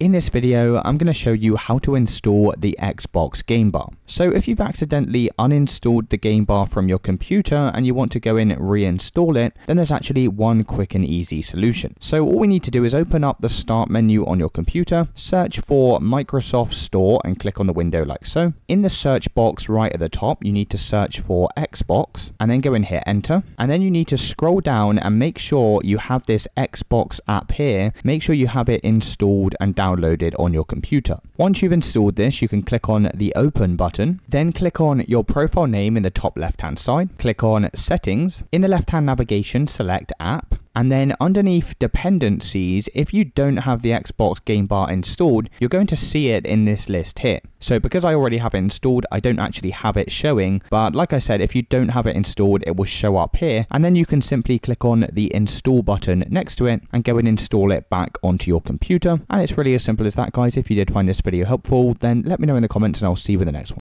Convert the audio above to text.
In this video, I'm going to show you how to install the Xbox Game Bar. So if you've accidentally uninstalled the Game Bar from your computer and you want to go in and reinstall it, then there's actually one quick and easy solution. So all we need to do is open up the Start menu on your computer, search for Microsoft Store and click on the window like so. In the search box right at the top, you need to search for Xbox and then go in here, enter. And then you need to scroll down and make sure you have this Xbox app here. Make sure you have it installed and downloaded downloaded on your computer. Once you've installed this, you can click on the Open button, then click on your profile name in the top left hand side, click on Settings. In the left hand navigation, select App, and then underneath dependencies, if you don't have the Xbox Game Bar installed, you're going to see it in this list here. So because I already have it installed, I don't actually have it showing. But like I said, if you don't have it installed, it will show up here. And then you can simply click on the install button next to it and go and install it back onto your computer. And it's really as simple as that, guys. If you did find this video helpful, then let me know in the comments and I'll see you in the next one.